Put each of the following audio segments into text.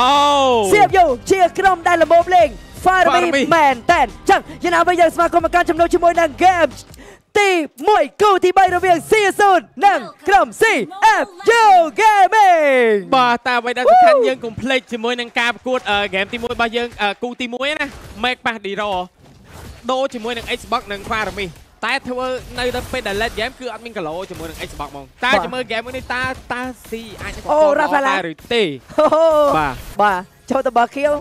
អូសៀបយូជាក្រុមដែលល្មមលេង Fire Me Fire Me មែនតែនចឹងយ៉ាងណាវិញយើងស្វាគមន៍មកកាន់ចំណុចជាមួយនឹង game ទី1គូទី3រវាង CS និងក្រុម CFU Gaming បាទតែអ្វីដែលសំខាន់យើងកុំភ្លេចជាមួយនឹងការប្រកួតហ្គេមទី1របស់យើងអឺគូទី1ណា Make Pass Diro ដូរជាមួយនឹង Xbox និង Farami តែធ្វើនៅដល់ពេលដែល late game គឺអត់មានគីឡូជាមួយនឹង Xbox ហ្មងតែបាទជាមួយ game នេះតើតើ C អាចនឹងអូប្រកប Rafaela ដែរឬទេអូហូបាទបាទចូលទៅបើខៀវ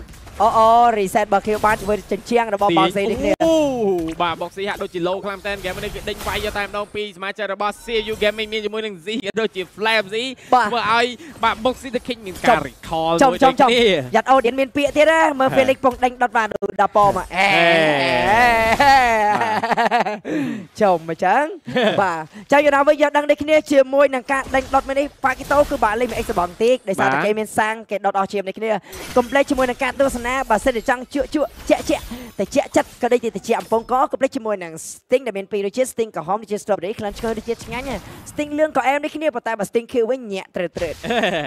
អូអូ reset បើខៀវបានជាមួយចិញ្ចៀងរបស់បងសេនេះគ្នាអូបាទបុកស៊ីហាក់ដូចជា low ខ្លាំងមែនហ្គេមនេះគឺដេញវាយយកតែម្ដងពីសមាជិករបស់ CU Gaming មានជាមួយនឹង Z ក៏ដូចជា Flame Z បាទធ្វើឲ្យបាទបុកស៊ី The King មានការ recall ចំមួយចំដូចចំគ្នាយ៉ាត់អូឌៀនមានពាក្យទៀតណាមើលហេ Felix ពងដេញដុតបានដល់ប៉មកអេហេចំអញ្ចឹងបាទចាំយូរណាវិញយើងដឹងដូចគ្នាជាមួយនឹងការដេញដុតមួយនេះប៉ាគីតូគឺបាទលេងមាន X បងតិចដោយសារតែគេមានសាំងគេដុតអស់ជាមនេះគ្នាកុំភ្លេចជាមួយនឹងការទស្សនាបើសិនជាចង់ជក់ជក់ជាក់ជាក់តែជាក់ចិត្តក៏ដូចជាតិចអំពងកកុំភ្លេចជាមួយនឹង Sting ដែលមានពីរដូចជា Sting ក្រហមដូចជា Strawberry ក្លិនឈ្ងុយដូចជាឆ្ងាញ់ណា Sting លឿងក៏អែមនេះគ្នាប៉ុន្តែបើ Sting Q វិញញាក់ត្រេតត្រេត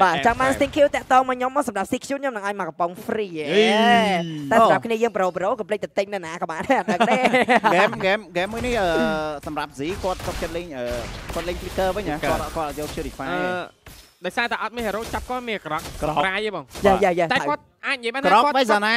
បាទចាំបាន Sting Q តាក់តងមកខ្ញុំមកសម្រាប់ CQ ខ្ញុំនឹងឲ្យមកកំប៉ុង free ហ៎អីតែសម្រាប់គ្នាយើងប្រូប្រូកុំភ្លេចទៅទិញនៅណាក៏បានដែរអត់ដឹងទេហ្គេមហ្គេមហ្គេមមួយនេះអឺសម្រាប់ Z គាត់គាត់ចិត្តលេងអឺគាត់លេង Flicker វិញណាគាត់គាត់អត់យក Purify អឺដោយសារតែអត់មាន hero ចាប់គាត់មានអាក្រក់ក្រក់ប្រាយទេបងយ៉ាយ៉ាយ៉ាតែគាត់អាចនិយាយបានក្ថារបគាត់មិនសាណា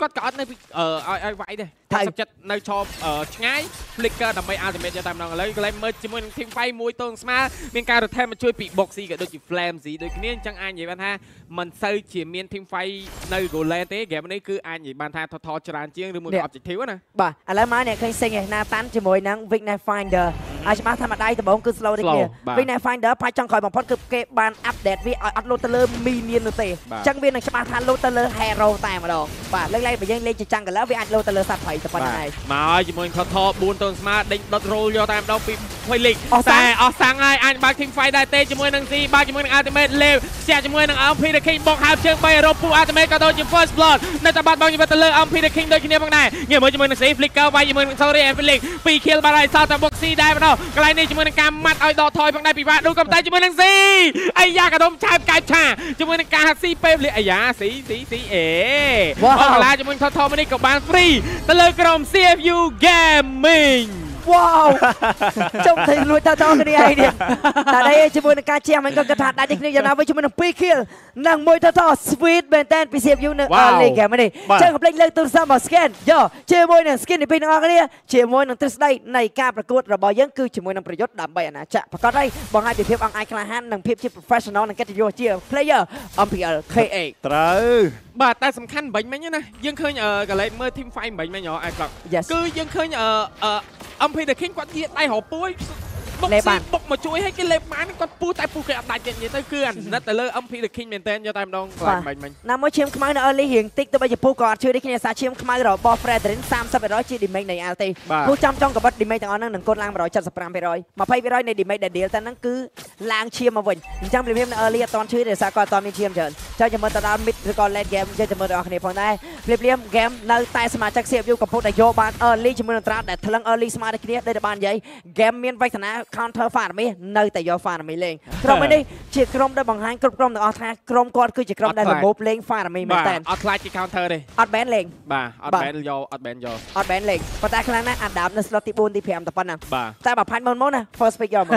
គាត់ក៏អត់នៅពីអឺឲ្យឲ្យវាយដែរថៃគាត់សុខចិត្តនៅឈប់អឺឆ្ងាយ flicker ដើម្បី ultimate យកតែម្ដងឥឡូវកន្លែងមើលជាមួយនឹង team fight មួយទងស្មើមានការ retain មកជួយពី boxy ក៏ដូចជា flame z ដូចគ្នាអញ្ចឹងអាចនិយាយបានថាមិនសូវជាមាន team fight នៅ goal lane ទេ game នេះគឺអាចនិយាយបានថាថថច្រើនជាងឬមួយនេះក៏ objective ណាបាទឥឡូវមកអ្នកឃើញសិងឯណាតាន់ជាមួយនឹង Weakness Finder ឲ្យច្បាស់ថាម្ដាយដំបូងគឺ slow ដូចគ្នា Slow បាទ Weakness Finder ផាច់ចុងក្រោយបំផុតគឺគេបាន update វាឲ្យអត់លោតទៅលើ minion នោះទេអបាទញ្ចឹងវានឹងច្បាស់ថាលោតទៅលើ hero តែម្ដងបាទលើកឡើងបើយើងលេងជាចាំង color វាអាចលោតទៅលើសត្វព្រៃតែប៉ុណ្្នឹងឯងមកជាមួយនឹងថថ4ទងស្មើដេញដុត roll យកតែម្ដងពី Point League អស់សាំងតែអស់សាំងហើយអាចបើក team fight ដែរទេជាមួយនឹង Z បើកជាមួយនឹង ultimate leave ស្ទះជាមួយនឹង MP the King បុកហើបជើង3រកពូ ultimate ក៏ដូចជា first blood នៅតែបាត់បង់ជីវិតទៅលើ MP the King ដូចគ្នាផងដែរងាកមើលជាមួយនឹង Z flicker វាយជាមួយនឹង Sorry and Felix 2 kill បាត់ហើយសល់តែ box C ដែរម្ដងកន្លែងនេះជាមួយនឹងការម៉ាត់ឲ្យដកថយផងដែរពិបាកដូចក៏តែជាមួយនឹង Z អាយ៉ាកដុំឆាបកាយឆាជាមួយនឹងការហាក់ស៊ីពេលវេលាអាយ៉ា C C C អេ Wow អស់កន្លាជាមួយនឹងថថនេះក៏បាន free ទៅលើក្រុម CFU Gaming វ៉ាវចុំទៅលួចតតគ្នាឯងនេះតែ đây ជាមួយនឹងការជះមិនក៏គិតថាដាច់នេះគ្នាយ៉ាងណាវិញជាមួយនឹង2 kill និងមួយតត sweet មែនតើពី CPU នៅ Wow early game នេះបាទចឹងកុំភ្លេចលើកទូរស័ព្ទមក scan យកជាមួយនឹង skin នេះពីទាំងអស់គ្នាជាមួយនឹងទ្រឹស្ដីនៃការប្រកួតរបស់យើងគឺជាមួយនឹងប្រយុទ្ធដើម្បីអាណាចក្រប្រកបហើយបង្ហាញពីភាពអង់អាចក្លាហាននិងភាពជា professional និងកិត្តិយសជា player MPL KA ត្រូវបាទតែសំខាន់បាញ់មិញណាយើងឃើញអឺកន្លែងមើល team fight បាញ់មិញហ៎អាយប្លុក Yes គឺយើងឃើញអឺអឺ MP the King គាត់ជាដៃរពួយ បុកលេបបាស៊ីនបុកមកជួយឲ្យគេលេបបានគាត់ពូតែពូគេអត់ដាច់ទេនិយាយទៅគឺអាណិតទៅលើ MP the King មែនតើយកតែម្ដងខ្លាំងបាញ់មិញណាមួយឈាមខ្មៅនៅ early រៀងតិចទៅបីជាពូក៏អត់ជឿដូចគ្នាសារឈាមខ្មៅរបស់ Fredrin 30%ជា damage នៃ LT បាទពូចាំចង់កបិត damage ទាំងអស់ហ្នឹងនឹងគុណឡើង175% 20%នៃ damage ដែល deal ទៅហ្នឹងគឺឡើងឈាមមកវិញអញ្ចឹងព្រាមនៅ early អត់តន់ជឿទេដោយសារគាត់អត់តន់មានឈាមច្រើនចុះចាំមើលទៅដល់ mid ឬក៏ late game យើងចាំមើលដល់គ្នាផងដែរព្រាម game នៅតែសមាជិក CPU កំពុងតែយកបាន early ជាមួយនឹងត្រាដែលថ្លឹង early ស្មើដូចគ្នាដូចតែបាននិយាយ game មានវេទនា counter farming នៅតែយក farming លេងក្រុមមួយនេះជាក្រុមដែលបង្ហាញគ្រប់ក្រុមទាំងអស់ថាក្រុមគាត់គឺជាក្រុមដែលអត់ខ្លាចរបបលេង farming មែនបាទតើអត់ខ្លាចជា counter ទេអត់ ban លេងបាទអត់បាទ ban យកអត់ ban យកអត់ ban លេងប៉ុន្តែខ្លាំងណាស់អាដាមនៅ slot ទី4ទី5តែប៉ុណ្ណាបាទតែបើផាច់មុនមកណា first pick យកមក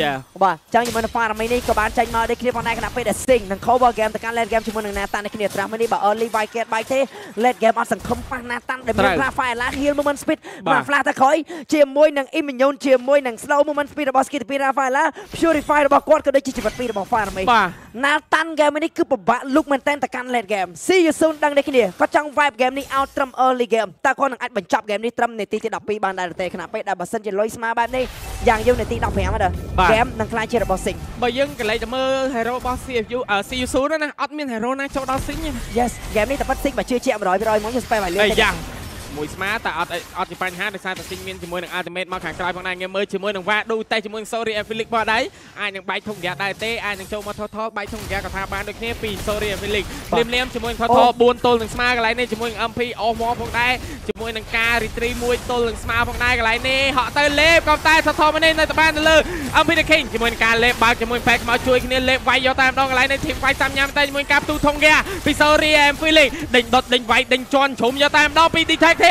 យ៉ាបាទចឹងជាមួយនឹង Farami នេះក៏បានចាញ់មកដូចគ្នាផងដែរខណៈពេលដែល Sting និង cover game ទៅកាន់ late game ជាមួយនឹង Nathan នេះគ្នាត្រាស់មួយនេះបើ early by get by ទេ late game អត់សង្ឃឹមប៉ះ Nathan ដែលមាន Rafael ឡា heal movement speed បាទបាទ flash ទៅក្រោយជាមួយនឹង immune ជាមួយនឹង slow movement speed របស់ skill ពី Rafael ឡា purify របស់គាត់ក៏ដូចជាជីវិតពីររបស់ Farami បាទ Nathan game នេះគឺពិបាក look មែនតើទៅកាន់ late game see you soon ដឹងនេះគ្នាគាត់ចង់ vibe game នេះឲ្យត្រឹម early game តើគាត់នឹងអាចបញ្ចប់ game នេះត្រឹមនាទីទី12បានដែរឬទេខណៈពេលដែលបើសិនជាលុយស្មើបែបនេះយ៉ាងយូរនាទី15ហ្នឹងដែរបាទ game នឹងខ្លាចជារបស់ Sing បើយើងកន្លែងទៅមើល hero របស់ CFU អឺ CU ស៊ូណាអត់មាន hero ណាចូលដល់ sing ទេ Yes game នេះតែប៉ិត Sing បើជឿជាក់100%ហ្មងខ្ញុំ spam ឲ្យលឿនអាតិចយ៉ា មួយស្មាតែអត់អត់ជាបញ្ហាដោយសារតែស៊ីងមានជាមួយនឹង Ultimate មកខាងក្រោយផងដែរងាយមើលជាមួយនឹងវ៉ាឌូតែជាមួយនឹង Sorry and Felix បោះដៃអាចនឹងបែកធុងហ្គាដែរទេអាចនឹងចូលមកថតថតបែកធុងហ្គាក៏ថាបានដូចគ្នាពី Sorry and Felix លៀមលៀមជាមួយនឹងថតថត4ទល់នឹងស្មាកន្លែងនេះជាមួយនឹង MP អស់មកផងដែរជាមួយនឹងការ retreat មួយទល់នឹងស្មាផងដែរកន្លែងនេះហក់ទៅលេបក៏តែថតថតមកនេះនៅតែបានទៅលើ MP the King ជាមួយនឹងការលេបបើកជាមួយ Pack មកជួយគ្នាលេបវាយយកតែម្ដងកន្លែងនេះ team fight តាមញ៉ាំតែជាមួយការផ្ទុះធុងហ្គាពី Sorry and Felix ដេញដុតដេញវាយដេញជន់ជ្រុំយកតែម្ដងពី Detective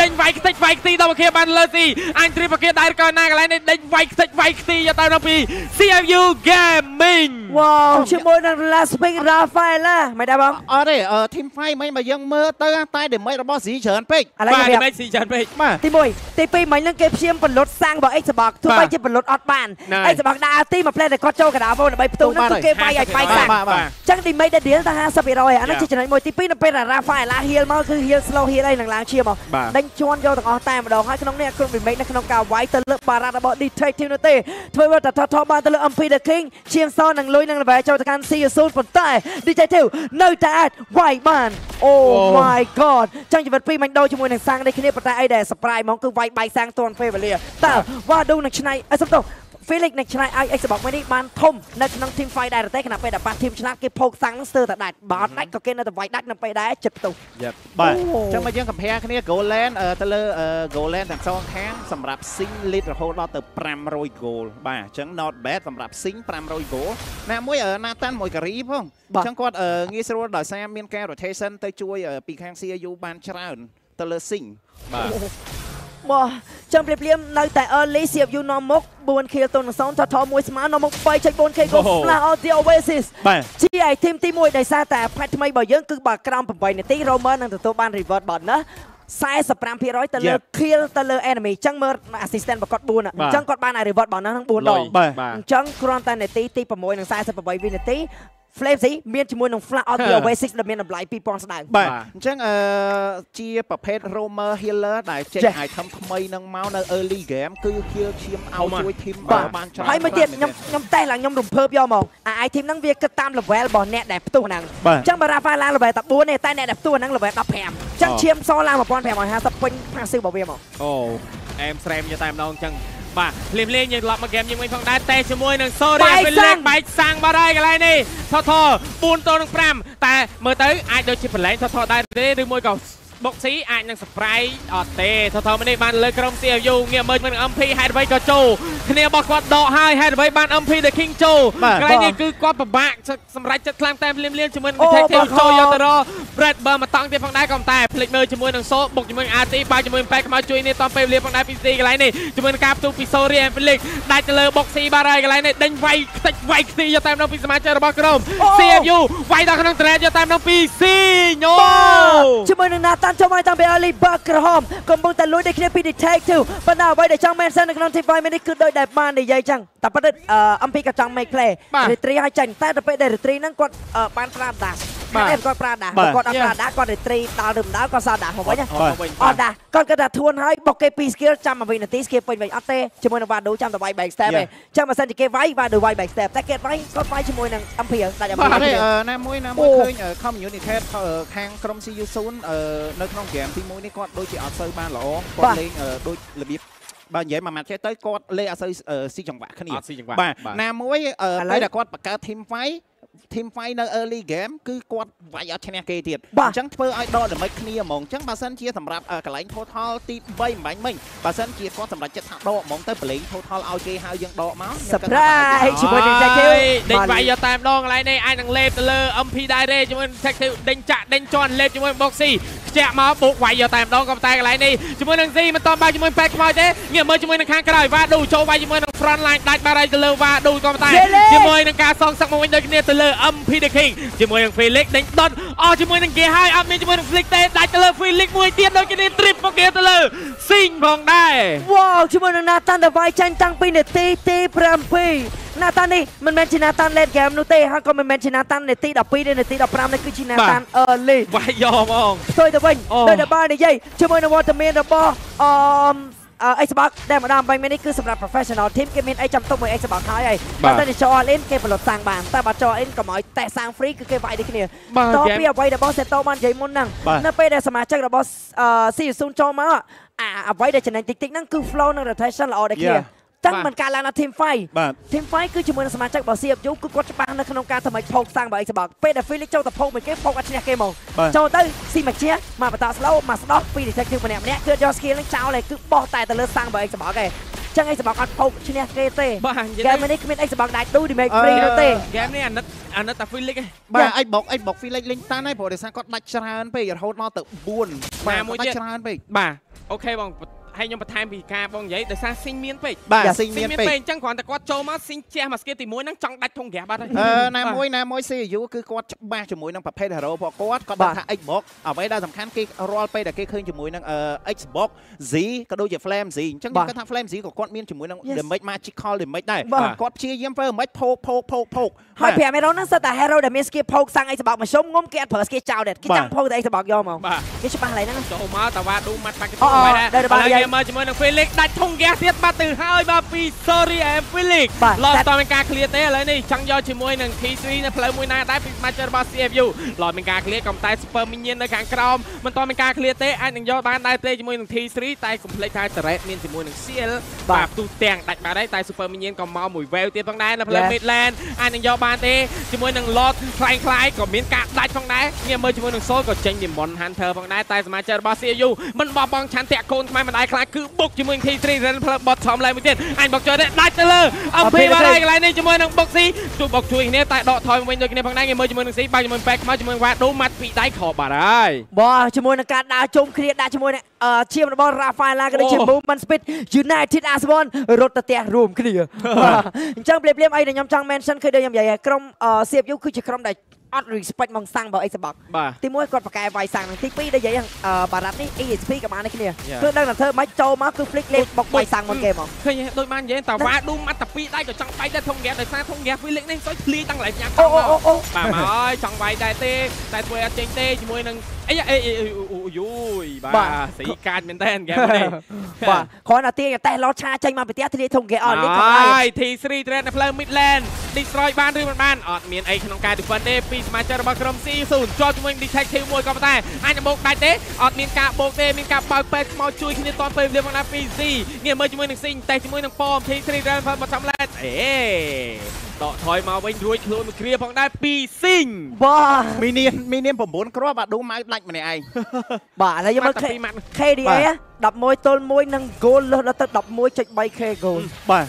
ដេញវាយខ្ទេចវាយខ្ទីដល់មកគ្នាបានលើស៊ីអញត្រីបកាដែរក៏ណាកន្លែងនេះដេញវាយខ្ទេចវាយខ្ទីយកតែម្ដងពី CFU Gaming វ៉ាវជាមួយនឹង Last Pick Rafaela មិនដែរបងអត់ទេអឺ team fight មិញបើយើងមើលទៅតែ damage របស់ Z ច្រើនពេកឥឡូវបាទខ្ញុំប្រាប់មិនស៊ីច្រើនពេកបាទទី1ទី2មិញហ្នឹងគេព្យាមពលុតសាំងរបស់ Xbox ទោះបាទបីជាពលុតអត់បានណែ Xbox ដាក់ទីមួយផ្លែតែគាត់ចូលកណ្ដាលវងដើម្បីផ្ទុះហ្នឹងគឺគេវាយឲ្យបាយសាំងបាទបាទចឹងទីមេដែល deal តែ50%អាហ្នឹងជាចំណុចមួយទី2នៅពេលដែល Rafaela heal មកគឺ heal slow heal អីនឹងឡើងឈាមមកបាទដេញជន់យកទាំងអស់តែម្ដងហើយក្នុងនេះក្រុម remake នៅក្នុងការវាយទៅលើបារ៉ាត់របស់ Detective នោះទេធ្វើឲ្យតែថតថតបានទៅលើ MP the King ឈាមសនឹងលុយនឹង level ចូលទៅកាន់ C0 ប៉ុន្តែ Detective នៅតែអាចវាយបាន Oh my god ចឹងជីវិតពីរមិនដូរជាមួយនឹងសាំងនេះគ្នាប៉ុន្តែអីដែល surprise ហ្មងគឺវាយបាយសាំងទាន់ពេលវេលាតើវ៉ាឌូនឹងឆ្នៃអីសុំទោស Felix នឹងឆ្នៃឲ្យ Xbox មួយនេះបានធំនៅក្នុង team fight ដែរទេខណៈពេលដែលប៉ះ team ឆ្លាតគេផោកសាំងនឹងស្ទើរតែដាច់បើអត់ដាច់ក៏គេនៅតែវាយដាច់នៅពេលដែរចិត្តផ្ទុះបាទអូអញ្ចឹងមកយើង compare គ្នា Goland អឺទៅលើអឺ Goland ទាំងសងខាងសម្រាប់ Sing lead រហូតដល់ទៅ500 goal បាទអញ្ចឹង not bad សម្រាប់ Sing 500 goal ណាមួយអឺ Nathan មួយការីផងអញ្ចឹងគាត់អឺងាយស្រួលដោយសារមានការ rotation ទៅជួយអឺពីខាង CU បានច្រើនទៅលើ Sing បាទ មកចាំព្រាបព្រាមនៅតែ early CFU នាំមុខ4 kill ទៅនឹង0ថថមួយស្មើនាំមុខ 3.4k អូ go flash out the oasis បាទជាឯ team ទី1ដោយសារតែផាច់ថ្មីរបស់យើងគឺបើក្រោម8នាទី Romer នឹងទទួលបាន reward bonus 45%ទៅលើ Yep. kill ទៅលើ enemy អញ្ចឹងមើល assistant របស់គាត់4អញ្ចឹងគាត់បាន reward bonus ហ្នឹង4ដងបាទបាទអញ្ចឹងគ្រាន់តែនាទីទី6និង48វិនាទី Flame C មានជាមួយនឹង Flash Out the ហឺ Oasis ដែលមានតម្លៃ2000ស្ដើងបាទបាទអញ្ចឹងអឺជាប្រភេទ roamer healer ដែលចេញចេះ item ថ្មីនឹងមកនៅ early game គឺ heal ឈាមធំឲ្យណាស់ជួយ team បាទបានច្រើនហើយមួយទៀតខ្ញុំខ្ញុំតេស្តឡើងខ្ញុំរំភើបយកមកអា item ហ្នឹងវាគិតតាម level របស់អ្នកដែលផ្ទុះហ្នឹងបាទអញ្ចឹងបើ Rafael ឡើង level 14ទេតែអ្នកដែលផ្ទុះហ្នឹង level 15អញ្ចឹងអូឈាមសឡើង1550ពេញ passive របស់វាមកអូអែមស្រែមយកតែម្ដងអញ្ចឹង បាទភ្លាមភ្លាមយើងត្រឡប់មកហ្គេមយើងវិញផងដែរតែជាមួយនឹង Sorry បែកពេលសាំលេងខបែកសាំងបាត់ហើយកន្លែងនេះថថ4ទល់នឹង5តែមើលទៅអាចដូចជាប្រឡែងថថដែរទេឬមួយក៏ បុកស៊ីអាចនឹង surprise អត់ទេថថម្នេះបានលើក្រុម CFU ងាកមើលមកនឹង MP ហេតុអ្វីក៏ចូលគ្នារបស់គាត់ដកហើយហេតុអ្វីបាន MP the King ចូលបាទកន្លែងនេះគឺគាត់ពិបាកសម្រាប់ចិត្តខ្លាំងតែភ្លាមភ្លាមជាមួយនឹងអូ Detective បាទចូលយកទៅរក Red បើមកតង់ទៀតផងដែរក៏តែភ្លេចមើលជាមួយនឹង So បុកជាមួយនឹង RT បើជាមួយនឹង Pack មកជួយនេះតំពេលវេលាផងដែរពី C កន្លែងនេះជាមួយនឹងការផ្ទុះពី Sorry and Felix ដាច់ទៅលើបុក C បាទហើយកន្លែងនេះដេញវាយខ្ទេចវាយខ្ទីយកតាមដល់ពីសមាជិករបស់ក្រុមអូ CFU វាយដល់ក្នុង Trend យកតាមដល់ពី C ញោជាមួយនឹង Nathan ចូលមកតាំងពី early bug ក្រហមកំពុងតែលួចដូចគ្នាពី detective ប៉ុន្តែអ្វីដែលចង់មែនសិននៅក្នុង team fight នេះគឺដូចដែលបាននិយាយចឹងតែប៉ុន្តែអឺ MP ក៏ចង់ make play បាទ retreat ឲ្យចាញ់តែទៅពេលដែល retreat ហ្នឹងគាត់អឺបានប្រើដាស់ បាទតែគាត់ប្រើដាស់បាទគាត់អត់ Yeah. ប្រើដាស់គាត់ retreat ដល់ឬមិនដល់គាត់សល់ដាស់មកវិញណាបាទវិញអត់ដាស់គាត់គិតថាធួនហើយបុកគេពី skill ចាំមួយវិនាទី skill ពេញវិញអត់ទេជាមួយនឹង Vado ចាំតែវាយ back step ទេ Yeah. ចឹងបើសិនជាគេវាយ Vado វាយ back step តែគេវាយគាត់វាយជាមួយនឹង MP ដាច់ MP បាទទេអឺណាមួយណាមួយអូឃើញអឺ communicate អឺខាងក្រុម CU 0អឺនៅក្នុង game ទី1នេះគាត់ដូចជាអត់សូវបានល្អគាត់លេងអឺដូចរបៀបបើនិយាយមួយម៉ាត់ចេះទៅគាត់លេងអត់សូវអឺស៊ីចង្វាក់គ្នាអត់ស៊ីចង្វាក់បាទណាមួយអឺឥឡូវពេលដែលគាត់បង្កើត team fight team fight នៅ early game គឺគាត់វាយអត់ឈ្នះគេទៀតបាទអញ្ចឹងធ្វើឲ្យដកដមិចគ្នាហ្មងអញ្ចឹងបើសិនជាសម្រាប់អឺកន្លែង total ទី3បំបាញ់មិញបើសិនជាគាត់សម្រាប់ចិត្តថាដកហ្មងទៅប្រឡែង total ឲ្យគេហើយយើងដកមកខ្ញុំគិតថា surprise ជាមួយនឹង detective ដេញវាយយកតែម្ដងកន្លែងនេះអាចនឹងលេបទៅលើ MP ដែរទេជាមួយនឹង detective ដេញចាក់ដេញជន់លេបជាមួយនឹង boxy ខ្ជាក់មកបុកវាយយកតែម្ដងក៏តែកន្លែងនេះជាមួយនឹង Z មិនតបបើជាមួយ pack ខ្មោចទេងាកមើលជាមួយនឹងខាងក្រោយវ៉ាឌូចូលវាយជាមួយនឹង front line ដាច់បាត់ហើយទៅលើវ៉ាឌូក៏តែ Felix ជាមួយនឹងការសងសឹកមកវិញដូចគ្នាទៅលើ MP the King ជាមួយនឹង Felix ដេញដុតអស់ជាមួយនឹងគេហើយអត់មានជាមួយនឹង Felix ទេដាច់ទៅលើ Felix មួយទៀតដូចគ្នា trip មកគេទៅលើ Sing ផងដែរវ៉ាវជាមួយនឹង Nathan ដែលវាយចាញ់តាំងពីនាទីទី7 Nathan នេះមិនមែនជា Nathan late game នោះទេហើយក៏មិនមែនជា Nathan នាទី12ទេនាទី15នេះគឺជា Nathan early វាយយកហ្មងផ្ទុយទៅវិញអូដោយតែបាននិយាយជាមួយនឹងវត្តមានរបស់អឺអេ Xbox ដែលម្ដងបាញ់នេះគឺសម្រាប់ professional team គេមានអីចាំទុកមួយ Xbox ហើយហើយបាទតែតែចូល all in គេផលិតសាំងបានតែបើចូល all in កុំឲ្យតែសាំង free គឺគេវាយដូចគ្នាបាទតហ្គេមពីអ្វីដែលបងសេតូបាននិយាយមុនហ្នឹងបាទនៅពេលដែលសមាជិករបស់អឺ C0 ចូលមកអាអ្វីដែលចំណេញតិចតិចៗហ្នឹងគឺ flow និង rotation ល្អដូចគ្នា Yeah ចឹងបាទមិនកើតឡើងដល់ team fight បាទ team fight គឺជាមួយនឹងសមាជិករបស់ CFU គឺគាត់ច្បាស់នៅក្នុងការធ្វើម៉េចផោកសាំងរបស់ Xbox ពេលដែល Felix ចូលទៅផោកមួយគេផោកអត់ឈ្នះគេហ្មងបាទចូលទៅស៊ីមកជាមកបន្ត slow មកស្ដោះពី detective ម្នាក់ម្នាក់គឺយក skill នឹងចោលឯងគឺបោះតែទៅលើសាំងរបស់ Xbox ឯងចឹង Xbox អត់ផោកឈ្នះគេទេបាទនិយាយហ្គេទៅមនេះគ្មាន Xbox ដែរ do damage free នោះទេហ្គេមនេះអាណិតអាណិតតែ Felix ឯងបាទអីបុកអីបុក Felix លេងតាន់ហើយព្រោះដោយសារគាត់ដាច់ច្រើនពេករហូតមកទៅ4បាទមួយដាទៀតច់ច្រើនពេកបាទអូខេបង ហើយខ្ញុំបន្ថែមពីការបងនិយាយដោយសារស៊ីងមានពេកបាទ Yes ស៊ីងស៊ីមានងមានពេកពេកអញ្ចឹងគ្រាន់តែគាត់ចូលមកស៊ីងជះមកស្គីទី1ហ្នឹងចង់ដាច់ធុងក្រាស់បាត់ហើយអឺណាមួយណាមួយ CU គឺគាត់ច្បាស់ជាមួយនឹងប្រភេទ hero ពួកគាត់គាត់ដឹងថា Xbox អ្វីដែលសំខាន់គេរាល់ពេលដែលគេឃើញជាមួយនឹងអឺ Xbox Z ក៏ដូចជា Flame Z អញ្ចឹងបាទខ្ញុំគាត់ថា Flame Z ក៏គាត់មានជាមួយនឹង Yes damage magical damage ដែរបាទគាត់ព្យាយាមធ្វើមិនផោកផោកផោកផោកហើយ5 hero ហ្នឹងសិតតែ hero ដែលមាន skill ផោកសាំង Xbox មកជុំងុំគេអត់ប្រើ skill ចោលទេគេបាទចង់ផោកតែ Xbox យកមកបាទគេច្បាស់ឡើយហ្នឹងចូលមកតាវ៉ាឌូម៉ាត់បាក់អូអូដែរដែលឥបាទឡូវយាយគេមកជាមួយនឹង Felix ដាច់ធុងក្រាស់ទៀតបាត់ទៅហើយបាទពី Sorry and Felix បាទឡតតែតមានការ clear ទេឥឡូវនេះចង់យកជាមួយនឹង T3 នៅផ្លូវមួយណាដែរពី match របស់ CFU ឡតមានការ clear កំតែ Super Minion នៅខាងក្រោមមិនតមានការ clear ទេអាចនឹងយកបានដែរទេជាមួយនឹង T3 តែ complete ថា Turret មានជាមួយនឹង CL បាទបាទផ្ទុះទាំងដាច់បាត់ហើយតែ Super Minion ក៏មកមួយ wave ទៀតផងដែរនៅផ្លូវ Yeah. Midland អាចនឹងយកបានទេជាមួយនឹង Lord ខ្លាំងខ្លាយក៏មានការដាច់ផងដែរងារមើលជាមួយនឹង Soul ក៏ចេញ Demon Hunter ផងដែរតែសមាជិករបស់ CU មិនបោះបង់ឆន្ទៈកូនខ្មែរមិនដែរខ្លាចគឺបុកជាមួយនឹង T3 រិនផ្លូវបត់សំឡើងមួយទៀតអញបុកចូលទេដាច់ទៅលើអំពីបាត់ហើយកន្លែងនេះជាមួយនឹងបុកស៊ីជួយបុកជួយគ្នាតែដកថយមកវិញដូចគ្នាផងដែរងារមើលជាមួយនឹងស៊ីបាក់ជាមួយនឹងប៉ែកមកជាមួយនឹងវ៉ាដូម៉ាត់ពីដៃខបាត់ហើយបាទជាមួយនឹងការដើរជុំគ្នាដាក់ជាមួយនឹងអឺឈាមរបស់ Rafaela ក៏ដូចជាអូ Movement Speed United as one រត់ទៅផ្ទះរួមគ្នាបាទអញ្ចឹងភ្លាមៗអីដែលខ្ញុំចង់ mention គឺដូចខ្ញុំនិយាយហើយក្រុមអឺ CFU គឺជាក្រុមដែលអត់ respect មកសាំងរបស់ Xbox បាទទីមួយគាត់បកកែវាយសាំងនឹងទីពីរដែលនិយាយអឺបារ៉ាត់នេះ ESP ក៏បានដូចគ្នា Yeah. គឺដឹងតែធ្វើមិនចូលមកគឺ flick លេខបុកវាយសាំងមុនគេហ្មងឃើញដូចបាននិយាយតែវ៉ាដូម៉ាត់តែពីដៃក៏ចង់បែកដែរធំហ្គាដោយសារធំហ្គា Felix នេះសុយភ្លីតាំងកន្លែងញ៉ាំអូអូអូអូបាទមកហើយចង់វាយដែរទេតែធ្វើអត់ចេញទេជាមួយនឹងអីយ៉ាអេអេអេអូយូយបាទស្រីកាចមែនតើហ្គេមនេះបាទគ្រាន់តែទាញតែឡោឆាចេញមកពីផ្ទះធានាធំគេអត់លេខខំហើហើយយ T3 Trend នៅផ្លូវ Midland destroy បានឬមិនបានអត់មានអីក្នុងការ defend ទេពីសមាជិករបស់ក្រុម C0 ជាប់ជាមួយនឹង detective មួយក៏ប៉ុន្តែអាចនឹងបោកដាច់ទេអត់មានការបោកទេមានការបើកពេកខ្មោចជួយគ្នាតពេលវេលាផងណាពី C ងារមើលជាមួយនឹង C តែជាមួយនឹងប៉ម T3 Trend បត់សំឡេតអេ ដកថយមកវិញរួចខ្លួនមួយគ្រាផងដែរពីស៊ីងបាទមីនៀនមីនៀន9គ្រាប់អាឌូម៉ៅដាច់ម្នាក់ឯងបាទឥឡូវយើងមើលតែពីរម៉ាត់ KDA 11ទល់1និង goal លើសដល់ទៅ 11.3k goal បាទ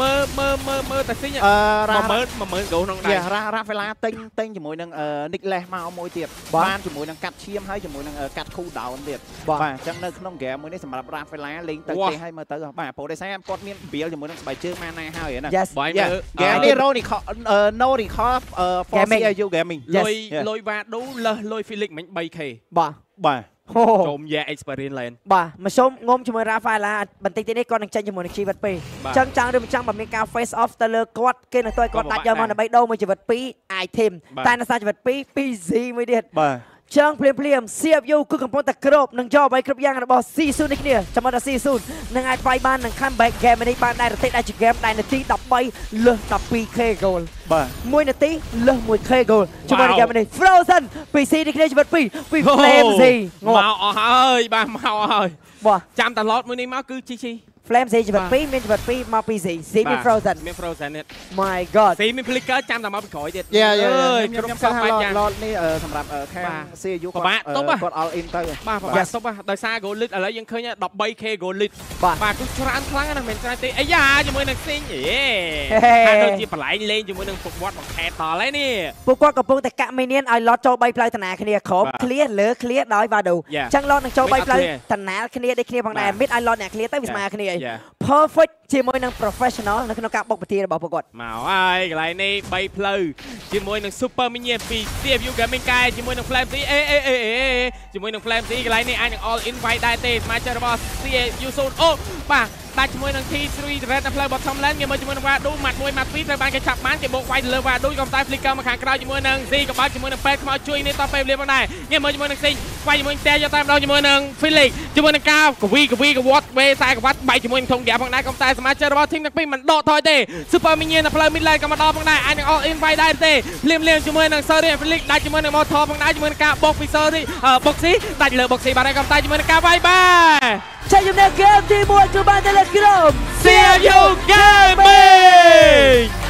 មើលមើលមើលមើលតែស៊ីងអឺរ៉ា10000 10000កោក្នុងដៃយ៉ារ៉ារ៉ាហ្វេឡាទិញទិញជាមួយនឹងនិកលេសមកមួយទៀតបាទបានជាមួយនឹងកាត់ឈាមហើយជាមួយនឹងអឺកាត់ cool down ទៀតបាទបាទអញ្ចឹងនៅក្នុងហ្គេមមួយនេះសម្រាប់រ៉ាហ្វេឡាលេងទៅវ៉ាទេឲ្យមើលទៅបាទព្រោះដោយសារគាត់មានបៀលជាមួយនឹងស្បែកជើងម៉ាណាហើយណា Yes បាយយ៉ាមើលហ្គេមនេះ no recall អឺ no recall អឺ for Gaming CIU gaming Yes លុយ Yeah. លុយវ៉ាដូលើសលុយ Felix មិញ 3k បាទបាទ ហូចូលយ៉ា experience lane បាទមកសុំងុំជាមួយ Rafaela បន្តិចទៀតនេះគាត់នឹងចេញជាមួយនឹងជីវិត2បាទចឹងចង់ឬមិនចង់បើមានការ face off ទៅលើគាត់គេនឹងទៅឲ្យគាត់ដាច់យកមកដើម្បីដូរមួយជីវិត2 item បាទតែនៅសារជីវិត2 2Z មួយទៀតបាទ ចឹងភ្លាមភ្លាម CFU គឺកំពុងតែគ្របនឹងយកអ្វីគ្រប់យ៉ាងរបស់ C0 នេះគ្នាចាំមើលថា C0 នឹងអាចវាយបាននឹង comeback game នេះបានដែររតិចដែលជា game ដែលនាទី13លើស 12k goal បាទ1នាទីលើស 1k goal ជាមួយនឹង Wow. game នេះ Frozen ពី C នេះគ្នាជីវិត2ពី Flame Z ងមកប់អស់ហើយបាទមកអស់ហើយបាទចាំតែឡតមួយនេះមកគឺ GG Flame Z ជីវិតបាទ2មានជីវិត2មកពី Z Z មាន Frozen មាន Frozen នេះ my god ស៊ីមាន flicker ចាំតែមកពីក្រោយទៀតយ៉ាយ៉ាអើយខ្ញុំគ្រប់ខ្ញុំសគិតពថាបាច់យ៉ាងឡតនេះអឺសម្រាប់អឺខាងបាទ CIU ពិបាកទុបហ៎គាត់ all in ទៅបាទប្រហែលសុបហ่ะដោយសារ goal lead ឥឡូវយើងឃើញ 13k goal lead បាទបាទគឺច្រើនខ្លាំងណាស់មិនច្រើនទេអាយ៉ាជាមួយនឹងស៊ីងអេហេហាក់ដូចជាបន្លែងលេងជាមួយនឹងពុកវត្តបង្ខេតតហើយនេះពួកគាត់កំពុងតែកាក់មីនៀនឲ្យឡតចូល3ផ្លូវតាណាគ្នាក្រោមបាទ clear លើ clear ដោយ Vado យ៉ាអញ្ចឹងឡតនឹងចូល Mid 3ផ្លូវ clear តាណាគ្នាដូចគ្នាផងដែរបាទ mid ឲ្យឡតអ្នក clear ទៅវាស្មើគ្នាអីយ៉ា perfect ជាមួយនឹង professional នៅក្នុងការបុកប្រទានរបស់ពួកគាត់មកហើយកន្លែងនេះ3ផ្លូវជាមួយនឹង Super Minion ពី CFU Gaming កែជាមួយនឹង Flame C អេអេអេអេជាមួយនឹង Flame C កន្លែងនេះអាចនឹង all in fight ដែរទេសមាជិករបស់ CFU 0អូបាទដាច់ជាមួយនឹង T3 Red នៅផ្លូវ bottom lane ងារមើលជាមួយនឹង Wadu ម៉ាត់1ម៉ាត់2ត្រូវបានគេចាប់បានគេបោកវាយទៅលើ Wadu ក៏តែ flicker មកខាងក្រៅជាមួយនឹង Z ក៏បាក់ជាមួយនឹង Pet ខ្មោចជួយនេះតពេលវេលាផងដែរងារមើលជាមួយនឹង Sing ខ្វាយជាមួយតែយកតាមដល់ជាមួយនឹង Felix ជាមួយនឹងការកវីកវីកវាត់វេខ្សែកវាត់បែកជាមួយនឹងធំហ្គាផងដែរក៏តែសមាជិករបស់ធីមទាំងពីរមិនដកថយទេ Super Minion នៅផ្លូវ mid lane ក៏មកដល់ផងដែរអាចនឹង all in fight ដែរទេលៀមលៀមជាមួយនឹង Sorry Felix ដាច់ជាមួយនឹង Motor ផងដែរជាមួយនឹងការបុក Sorry បុកស៊ីដាច់លើបុកស៊ីបានហើយក៏តែជាមួយនឹងការវាយបែចាជំនះហ្គេមទី1គឺបានទៅលើក្រុម CLU Gaming